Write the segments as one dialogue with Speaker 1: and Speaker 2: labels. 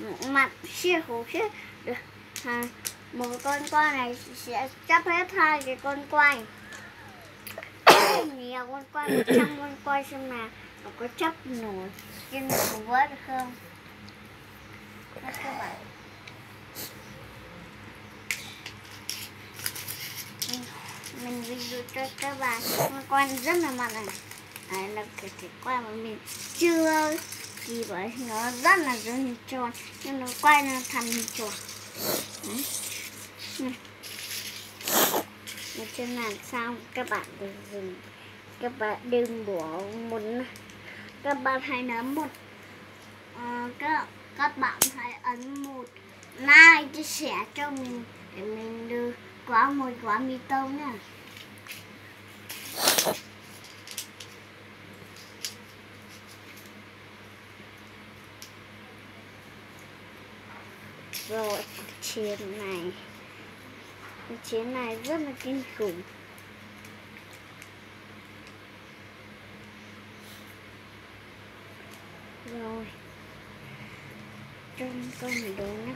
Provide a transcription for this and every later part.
Speaker 1: mặt mặt xia khổ xia à, một con quay này sẽ chấp hết hai cái con quay. Nhiều con quay một trăm con quay xem mà nó có chấp nổi trên một vớt được không? Các bạn. Mình- video cho các bạn. Con rất là mạnh này. Đấy là cái cái quay mà mình chưa kỳ bởi nó rất là giống hình tròn nhưng nó quay nó thành hình tròn Đấy. Này. Trên làm sao các bạn đừng đừng các bạn đừng bỏ một các bạn hãy nắm một ờ, các các bạn hãy ấn một like chia sẻ cho mình để mình được quá một quả mì tôm nha. Rồi, chiến này. Chiến này rất là kinh khủng. Rồi. Trong con này đồ nhá.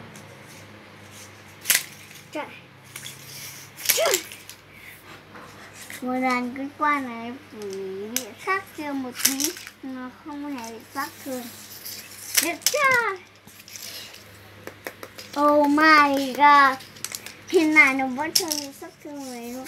Speaker 1: Chạy. Một lần cái qua này bị sát thương một tí, nó không hề bị sát thương. Được chưa Oh my god. Hiện này nó vẫn chưa bị thương người luôn